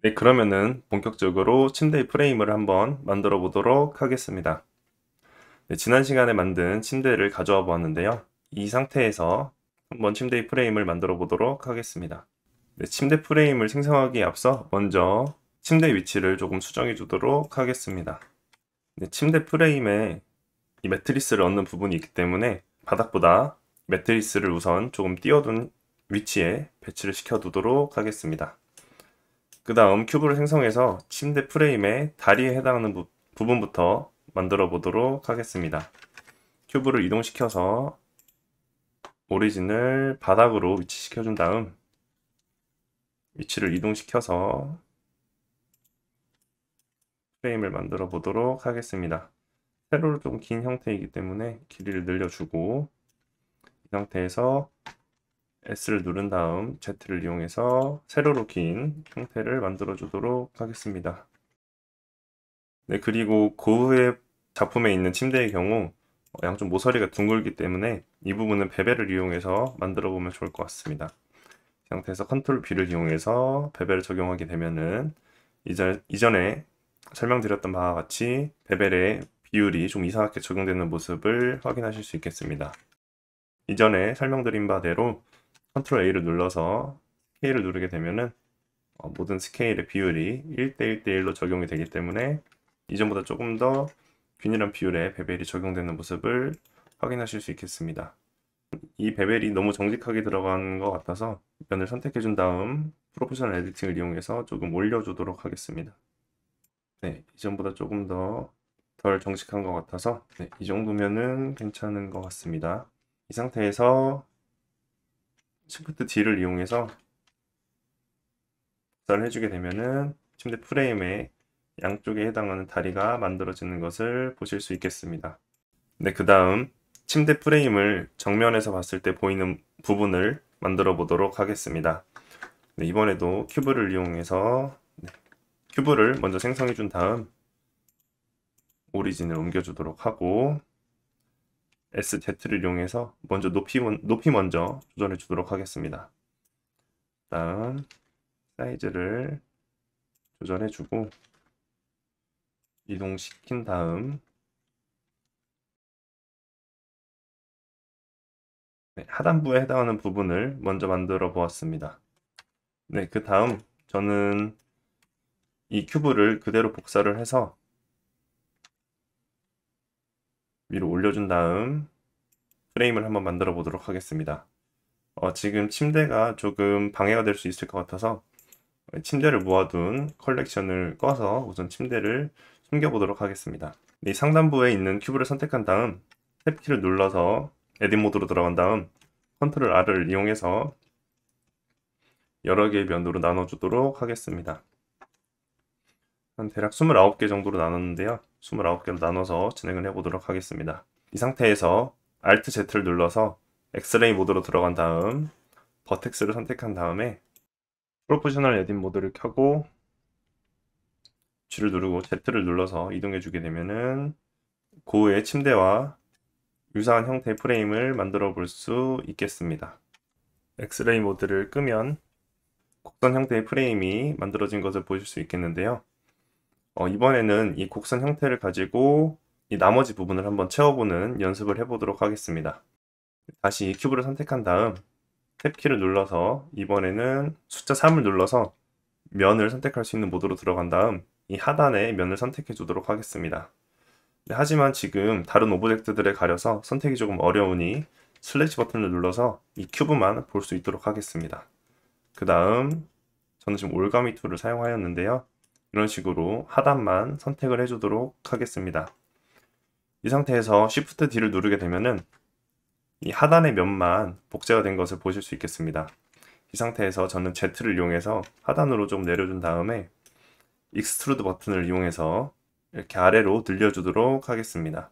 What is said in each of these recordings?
네, 그러면은 본격적으로 침대의 프레임을 한번 만들어 보도록 하겠습니다. 네, 지난 시간에 만든 침대를 가져와 보았는데요. 이 상태에서 한번 침대의 프레임을 만들어 보도록 하겠습니다. 네, 침대 프레임을 생성하기에 앞서 먼저 침대 위치를 조금 수정해 주도록 하겠습니다. 네, 침대 프레임에 이 매트리스를 얻는 부분이 있기 때문에 바닥보다 매트리스를 우선 조금 띄워둔 위치에 배치를 시켜 두도록 하겠습니다. 그 다음 cube를 생성해서 침대 프레임의 다리에 해당하는 부, 부분부터 만들어 보도록 하겠습니다. cube를 이동시켜서 origin을 바닥으로 위치시켜 준 다음 위치를 이동시켜서 프레임을 만들어 보도록 하겠습니다. 세로로 좀 긴 형태이기 때문에 길이를 늘려주고 이 상태에서 S를 누른 다음 Z를 이용해서 세로로 긴 형태를 만들어 주도록 하겠습니다. 네, 그리고 고흐의 작품에 있는 침대의 경우 어, 양쪽 모서리가 둥글기 때문에 이 부분은 베벨을 이용해서 만들어 보면 좋을 것 같습니다. 이 상태에서 컨트롤 B를 이용해서 베벨을 적용하게 되면은 이전, 이전에 설명드렸던 바와 같이 베벨의 비율이 좀 이상하게 적용되는 모습을 확인하실 수 있겠습니다. 이전에 설명드린 바대로 control A를 눌러서 스케일을 누르게 되면은 어, 모든 스케일의 비율이 1대 1대1로 적용이 되기 때문에 이전보다 조금 더 균일한 비율의 bevel이 적용되는 모습을 확인하실 수 있겠습니다. 이 bevel이 너무 정직하게 들어간 것 같아서 면을 선택해 준 다음 proportional editing을 이용해서 조금 올려주도록 하겠습니다. 네, 이전보다 조금 더 덜 정직한 것 같아서 네, 이 정도면은 괜찮은 것 같습니다. 이 상태에서 Shift D를 이용해서 복사를 해주게 되면은 침대 프레임에 양쪽에 해당하는 다리가 만들어지는 것을 보실 수 있겠습니다. 네, 그 다음 침대 프레임을 정면에서 봤을 때 보이는 부분을 만들어 보도록 하겠습니다. 네, 이번에도 큐브를 이용해서 네, 큐브를 먼저 생성해 준 다음 오리진을 옮겨주도록 하고 SZ를 이용해서 먼저 높이, 높이 먼저 조절해 주도록 하겠습니다. 다음 사이즈를 조절해 주고 이동시킨 다음 네, 하단부에 해당하는 부분을 먼저 만들어 보았습니다. 네, 그 다음 저는 이 cube를 그대로 복사를 해서 위로 올려준 다음 프레임을 한번 만들어 보도록 하겠습니다. 어, 지금 침대가 조금 방해가 될 수 있을 것 같아서 침대를 모아둔 컬렉션을 꺼서 우선 침대를 숨겨보도록 하겠습니다. 이 상단부에 있는 cube를 선택한 다음 탭키를 눌러서 edit 모드로 들어간 다음 control R을 이용해서 여러 개의 면으로 나눠주도록 하겠습니다. 한 대략 29개 정도로 나눴는데요. 29개로 나눠서 진행을 해보도록 하겠습니다. 이 상태에서 Alt Z를 눌러서 엑스레이 모드로 들어간 다음 vertex를 선택한 다음에 proportional edit 모드를 켜고 G를 누르고 Z를 눌러서 이동해 주게 되면은 고의 침대와 유사한 형태의 프레임을 만들어 볼 수 있겠습니다. 엑스레이 모드를 끄면 곡선 형태의 프레임이 만들어진 것을 보실 수 있겠는데요. 어, 이번에는 이 곡선 형태를 가지고 이 나머지 부분을 한번 채워보는 연습을 해보도록 하겠습니다. 다시 큐브를 선택한 다음 탭키를 눌러서 이번에는 숫자 3을 눌러서 면을 선택할 수 있는 모드로 들어간 다음 이 하단에 면을 선택해 주도록 하겠습니다. 네, 하지만 지금 다른 object들에 가려서 선택이 조금 어려우니 슬래시 버튼을 눌러서 이 cube만 볼 수 있도록 하겠습니다. 그 다음 저는 지금 올가미 tool을 사용하였는데요. 이런 식으로 하단만 선택을 해주도록 하겠습니다. 이 상태에서 Shift D를 누르게 되면은 이 하단의 면만 복제가 된 것을 보실 수 있겠습니다. 이 상태에서 저는 Z를 이용해서 하단으로 좀 내려준 다음에 extrude 버튼을 이용해서 이렇게 아래로 늘려주도록 하겠습니다.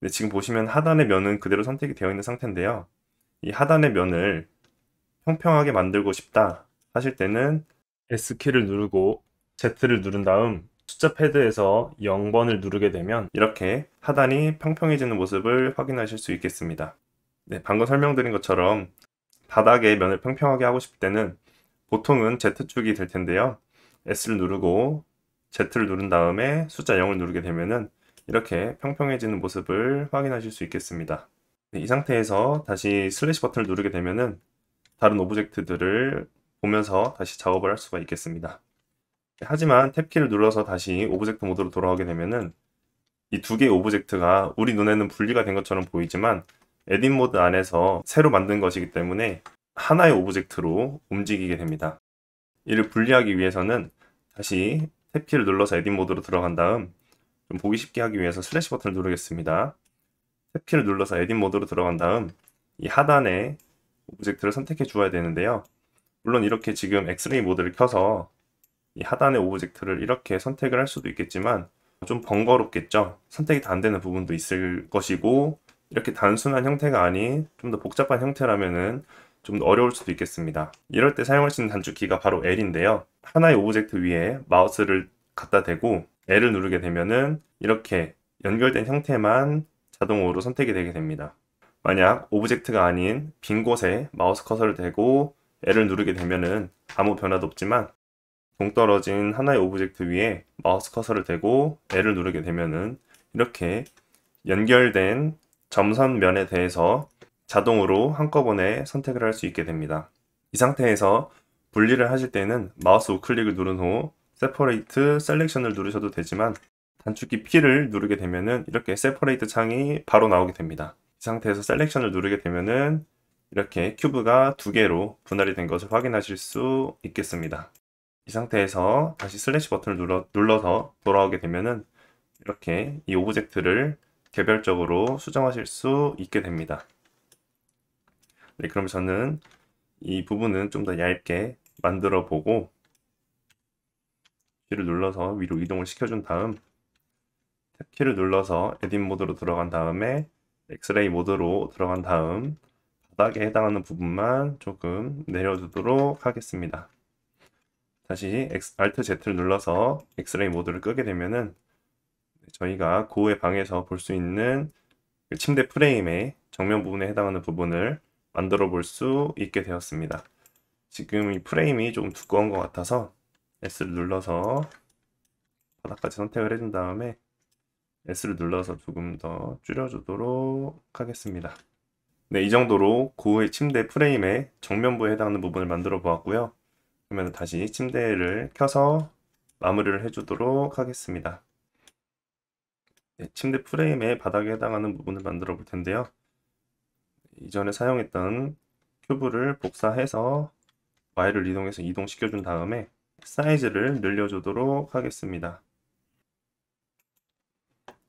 네, 지금 보시면 하단의 면은 그대로 선택이 되어 있는 상태인데요. 이 하단의 면을 평평하게 만들고 싶다 하실 때는 S키를 누르고 Z를 누른 다음 숫자 패드에서 0번을 누르게 되면 이렇게 하단이 평평해지는 모습을 확인하실 수 있겠습니다. 네, 방금 설명드린 것처럼 바닥의 면을 평평하게 하고 싶을 때는 보통은 Z축이 될 텐데요. S를 누르고 Z를 누른 다음에 숫자 0을 누르게 되면은 이렇게 평평해지는 모습을 확인하실 수 있겠습니다. 네, 이 상태에서 다시 슬래시 버튼을 누르게 되면은 다른 object들을 보면서 다시 작업을 할 수가 있겠습니다. 하지만 탭키를 눌러서 다시 object 모드로 돌아오게 되면은 이 두 개의 object가 우리 눈에는 분리가 된 것처럼 보이지만 edit 모드 안에서 새로 만든 것이기 때문에 하나의 object로 움직이게 됩니다. 이를 분리하기 위해서는 다시 탭키를 눌러서 edit 모드로 들어간 다음 좀 보기 쉽게 하기 위해서 슬래시 버튼을 누르겠습니다. 탭키를 눌러서 edit 모드로 들어간 다음 이 하단에 object를 선택해 주어야 되는데요. 물론 이렇게 지금 엑스레이 모드를 켜서 이 하단의 object를 이렇게 선택을 할 수도 있겠지만 좀 번거롭겠죠. 선택이 다 안 되는 부분도 있을 것이고 이렇게 단순한 형태가 아닌 좀 더 복잡한 형태라면은 좀더 어려울 수도 있겠습니다. 이럴 때 사용할 수 있는 단축키가 바로 L인데요. 하나의 object 위에 마우스를 갖다 대고 L을 누르게 되면은 이렇게 연결된 형태만 자동으로 선택이 되게 됩니다. 만약 object가 아닌 빈 곳에 마우스 커서를 대고 L을 누르게 되면은 아무 변화도 없지만 동떨어진 하나의 object 위에 마우스 커서를 대고 L을 누르게 되면은 이렇게 연결된 점, 선, 면에 대해서 자동으로 한꺼번에 선택을 할 수 있게 됩니다. 이 상태에서 분리를 하실 때는 마우스 우클릭을 누른 후 separate selection을 누르셔도 되지만 단축키 P를 누르게 되면은 이렇게 separate 창이 바로 나오게 됩니다. 이 상태에서 selection을 누르게 되면은 이렇게 큐브가 두 개로 분할이 된 것을 확인하실 수 있겠습니다. 이 상태에서 다시 슬래시 버튼을 눌러, 눌러 서 돌아오게 되면은 이렇게 이 object를 개별적으로 수정하실 수 있게 됩니다. 네, 그럼 저는 이 부분은 좀 더 얇게 만들어 보고 키를 눌러서 위로 이동을 시켜준 다음 탭 키를 눌러서 edit 모드로 들어간 다음에 엑스레이 모드로 들어간 다음 바닥에 해당하는 부분만 조금 내려두도록 하겠습니다. 다시 Alt Z를 눌러서 엑스레이 모드를 끄게 되면은 저희가 고의 방에서 볼 수 있는 그 침대 프레임의 정면 부분에 해당하는 부분을 만들어 볼 수 있게 되었습니다. 지금 이 프레임이 조금 두꺼운 것 같아서 S를 눌러서 바닥까지 선택을 해준 다음에 S를 눌러서 조금 더 줄여주도록 하겠습니다. 네, 이 정도로 고의 침대 프레임의 정면부에 해당하는 부분을 만들어 보았고요. 그러면 다시 침대를 켜서 마무리를 해주도록 하겠습니다. 네, 침대 프레임의 바닥에 해당하는 부분을 만들어 볼 텐데요. 이전에 사용했던 큐브를 복사해서 Y를 이동해서 이동시켜 준 다음에 사이즈를 늘려주도록 하겠습니다.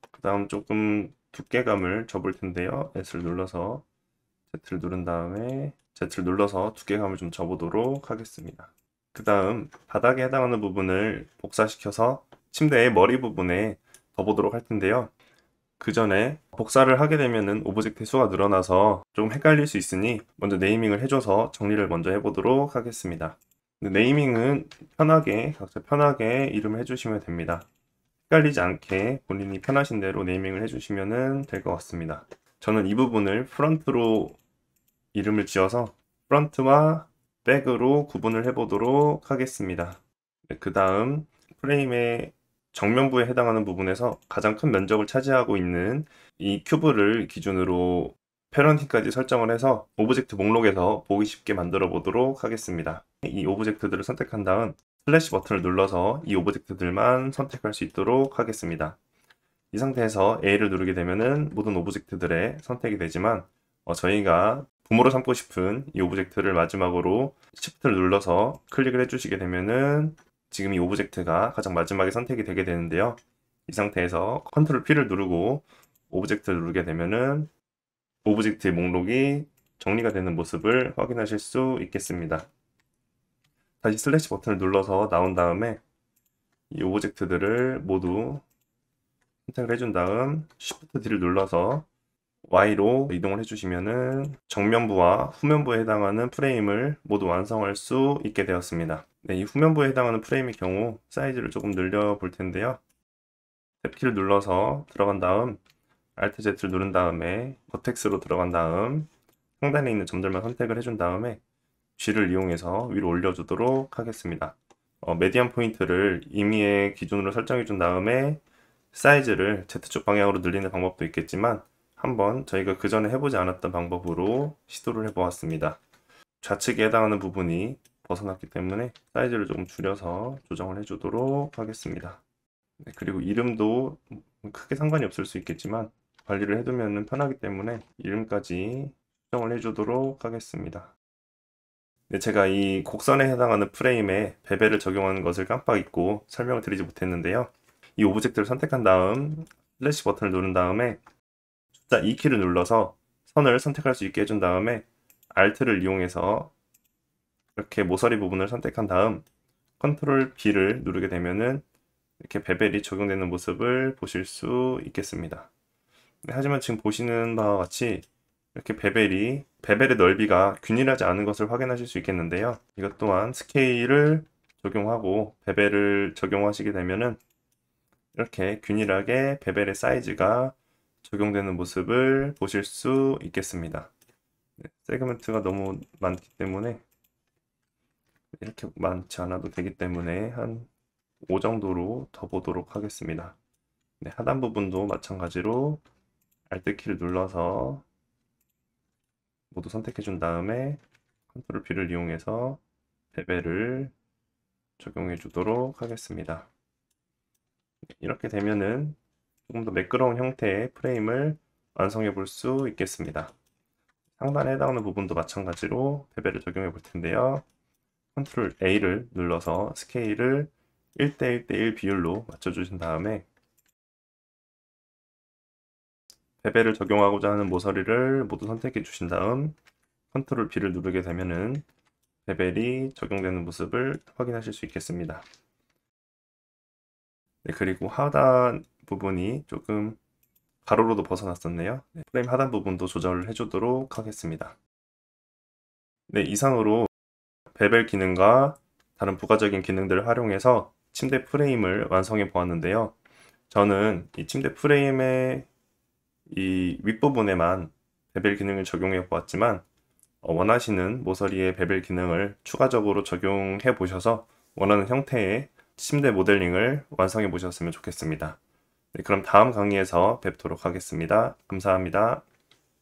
그 다음 조금 두께감을 접을 텐데요. S를 눌러서 Z를 누른 다음에 Z를 눌러서 두께감을 좀 잡아보도록 하겠습니다. 그 다음 바닥에 해당하는 부분을 복사시켜서 침대의 머리 부분에 둬 보도록 할 텐데요. 그 전에 복사를 하게 되면은 object 수가 늘어나서 좀 헷갈릴 수 있으니 먼저 네이밍을 해줘서 정리를 먼저 해보도록 하겠습니다. 네이밍은 편하게 각자 편하게 이름을 해주시면 됩니다. 헷갈리지 않게 본인이 편하신 대로 네이밍을 해주시면 될 것 같습니다. 저는 이 부분을 프런트로 이름을 지어서 프런트와 백으로 구분을 해보도록 하겠습니다. 네, 그 다음 프레임의 정면부에 해당하는 부분에서 가장 큰 면적을 차지하고 있는 이 큐브를 기준으로 parenting까지 설정을 해서 object 목록에서 보기 쉽게 만들어 보도록 하겠습니다. 이 object들을 선택한 다음 슬래시 버튼을 눌러서 이 object들만 선택할 수 있도록 하겠습니다. 이 상태에서 A를 누르게 되면 모든 object들의 선택이 되지만 어, 저희가 부모로 삼고 싶은 이 object를 마지막으로 Shift를 눌러서 클릭을 해주시게 되면은 지금 이 object가 가장 마지막에 선택이 되게 되는데요. 이 상태에서 컨트롤 P를 누르고 object를 누르게 되면은 object의 목록이 정리가 되는 모습을 확인하실 수 있겠습니다. 다시 슬래시 버튼을 눌러서 나온 다음에 이 object들을 모두 선택을 해준 다음 Shift D를 눌러서 Y로 이동을 해주시면은 정면부와 후면부에 해당하는 프레임을 모두 완성할 수 있게 되었습니다. 네, 이 후면부에 해당하는 프레임의 경우 사이즈를 조금 늘려 볼 텐데요. 탭키를 눌러서 들어간 다음 Alt Z를 누른 다음에 vertex로 들어간 다음 상단에 있는 점들만 선택을 해준 다음에 G를 이용해서 위로 올려주도록 하겠습니다. 어, 메디안 포인트를 임의의 기준으로 설정해 준 다음에 사이즈를 Z축 방향으로 늘리는 방법도 있겠지만 한번 저희가 그 전에 해보지 않았던 방법으로 시도를 해보았습니다. 좌측에 해당하는 부분이 벗어났기 때문에 사이즈를 조금 줄여서 조정을 해주도록 하겠습니다. 네, 그리고 이름도 크게 상관이 없을 수 있겠지만 관리를 해두면 편하기 때문에 이름까지 수정을 해주도록 하겠습니다. 네, 제가 이 곡선에 해당하는 프레임에 bevel을 적용하는 것을 깜빡 잊고 설명을 드리지 못했는데요. 이 object를 선택한 다음 슬래시 버튼을 누른 다음에 숫자 2키를 눌러서 선을 선택할 수 있게 해준 다음에 Alt를 이용해서 이렇게 모서리 부분을 선택한 다음 컨트롤 B를 누르게 되면은 이렇게 bevel이 적용되는 모습을 보실 수 있겠습니다. 네, 하지만 지금 보시는 바와 같이 이렇게 베벨이 베벨의 넓이가 균일하지 않은 것을 확인하실 수 있겠는데요. 이것 또한 스케일을 적용하고 베벨을 적용하시게 되면은 이렇게 균일하게 베벨의 사이즈가 적용되는 모습을 보실 수 있겠습니다. 네, 세그먼트가 너무 많기 때문에 이렇게 많지 않아도 되기 때문에 한 5 정도로 더 보도록 하겠습니다. 네, 하단 부분도 마찬가지로 Alt키를 눌러서 모두 선택해 준 다음에 컨트롤 B를 이용해서 베벨을 적용해 주도록 하겠습니다. 이렇게 되면은 조금 더 매끄러운 형태의 프레임을 완성해 볼 수 있겠습니다. 상단에 해당하는 부분도 마찬가지로 베벨을 적용해 볼 텐데요. 컨트롤 A를 눌러서 스케일을 1대 1대1 비율로 맞춰주신 다음에 bevel을 적용하고자 하는 모서리를 모두 선택해 주신 다음 컨트롤 B를 누르게 되면은 bevel이 적용되는 모습을 확인하실 수 있겠습니다. 네, 그리고 하단 부분이 조금 가로로도 벗어났었네요. 네, 프레임 하단 부분도 조절을 해주도록 하겠습니다. 네, 이상으로 베벨 기능과 다른 부가적인 기능들을 활용해서 침대 프레임을 완성해 보았는데요. 저는 이 침대 프레임의 이 윗부분에만 베벨 기능을 적용해 보았지만 어, 원하시는 모서리의 베벨 기능을 추가적으로 적용해 보셔서 원하는 형태의 침대 모델링을 완성해 보셨으면 좋겠습니다. 네, 그럼 다음 강의에서 뵙도록 하겠습니다. 감사합니다.